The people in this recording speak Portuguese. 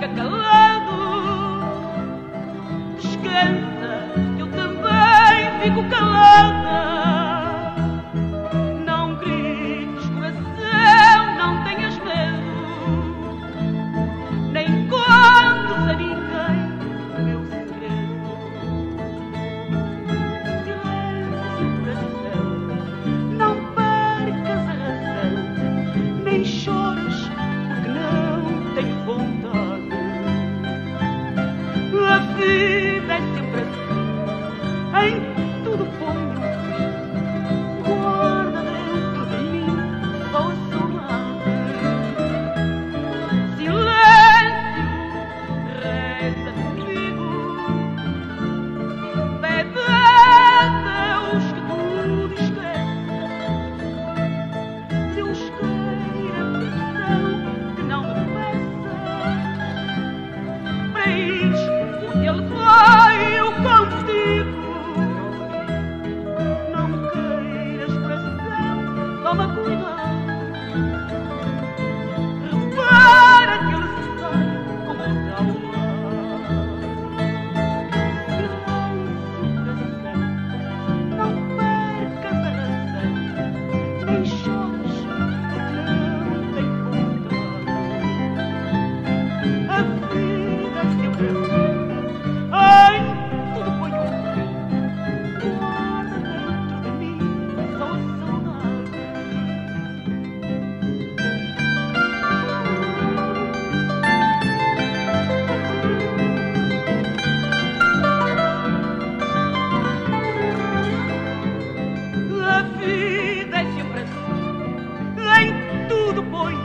fica calado. Descansa, eu também fico calado. face.